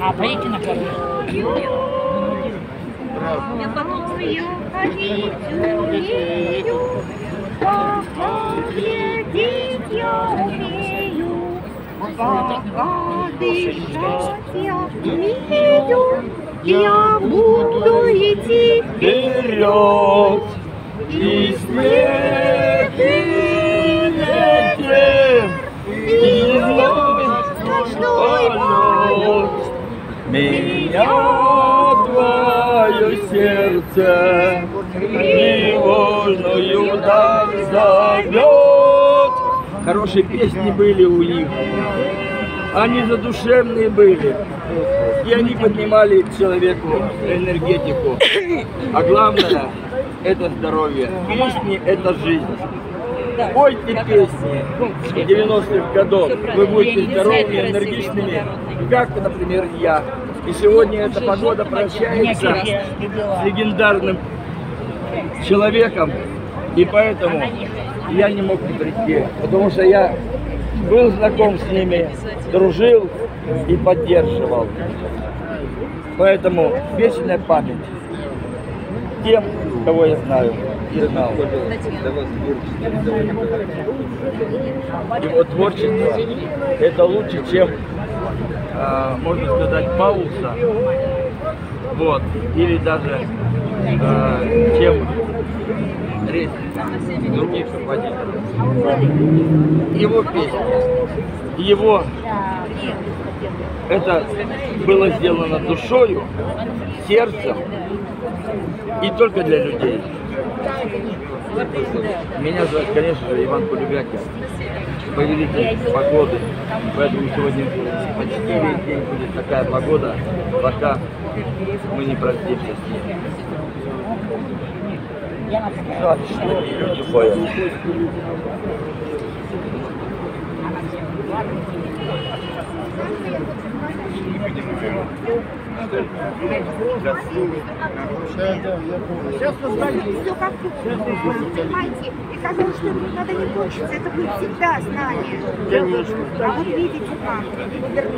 А, поедете на первый? Я потом приехали, поглядеть я умею, пока дышать я умею, я буду идти Вперед! И снег и ветер, и ночной полет. Меня твое сердце тревожную даль зовет. Хорошие песни были у них. Они задушевные были. И они поднимали человеку энергетику. А главное, это здоровье. Песни – это жизнь. Пойте песни 90-х годов. Вы будете здоровыми, энергичными, как, например, я. И сегодня эта погода прощается с легендарным человеком. И поэтому я не мог не прийти. Потому что я был знаком с ними, дружил и поддерживал. Поэтому вечная память тем, кого я знаю знал. Его творчество это лучше, чем, а, можно сказать, Пауса. Вот. Или даже а, чем других композиторов. Его песни, его это было сделано душою, сердцем и только для людей. Меня зовут, конечно же, Иван Полюбякин, повелитель погоды. Поэтому сегодня почти весь день будет такая погода, пока мы не простимся с ней. Люди ходят. Все как тут, понимаете? И казалось, что надо не кончиться, это будет всегда знание. Конечно. А вот видите как,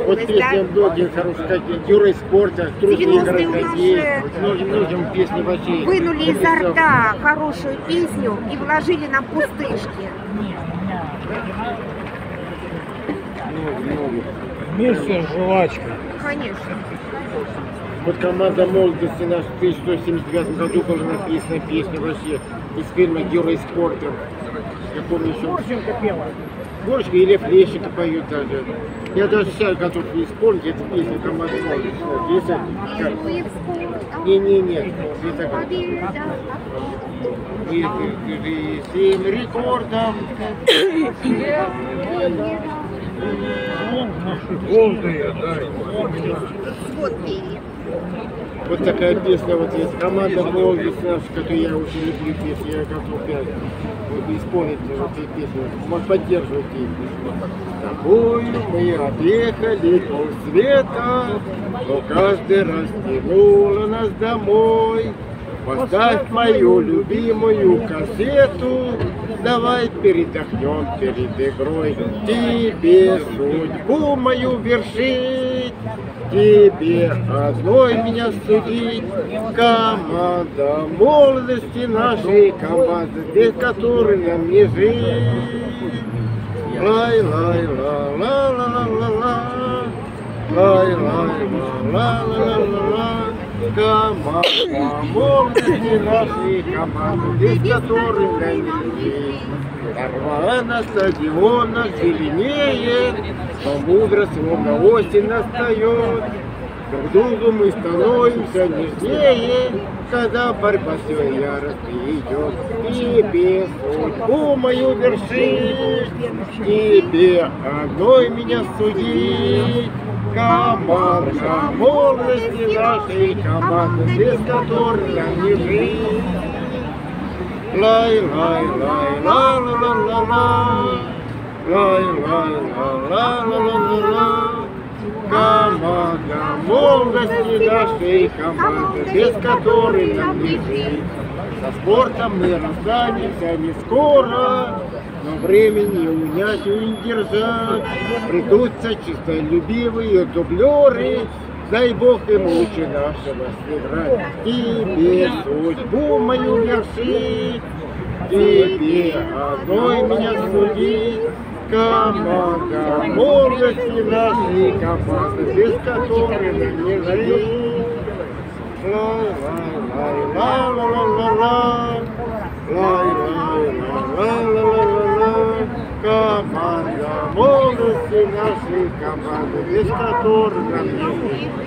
Вот вернулась, песня многие хорошие, как Юра из спорта, трудные 90-е игры у нас хоккей. же Многим людям песни вообще. Вынули изо рта хорошую песню и вложили на пустышки. Вместе с жвачкой. Конечно. Вот команда молодости наша в 1979 году была написана песня вообще из фильма из спорта. Я помню еще. Порченко пела. Борочка и Лев Лещенко поют даже. Я даже сейчас готов не исполнить эту песню команды молодости. Если как... Не-не-не, как... Победа. Всем рекордом. Голдые, да. Вот такая песня вот есть. Команда молодость наша, которую я очень люблю песню, я готов пять. Вот исполнить вот эти песни. Может поддерживать. С тобою мы объехали полсвета, но каждый раз тянуло нас домой. Поставь мою любимую кассету, давай передохнем перед игрой. Тебе судьбу мою вершить, тебе одной меня судить. Команда молодости нашей, команда, без которой нам не жить. Лай, лай, Команда молодости нашей команды, без не жить. Трава на стадионах зеленеет, но мудрость словно осень настает. Друг другу мы становимся нежнее, когда борьба все яростнее идет. Тебе судьбу мою вершить, тебе одной меня судить. Команда молодости нашей команды, без которой не жить. Лай, лай, лай, ла, ла, ла, ла, ла. Лай, лай, ла, ла, ла, ла, ла, ла. Команда молодости нашей команды, без которой нам не жить. Со спортом мы расстанемся не скоро, но времени унять и не держать. Придутся чистолюбивые дублеры, Дай Бог им лучше нашего сыграть. Тебе судьбу мою вершить, тебе одной меня судить. Команда молодости нашей команды, без которой нам не жить. Лай-лай-лай-лай-ла-ла-ла-ла-ла. Команда молодости нашей команды, без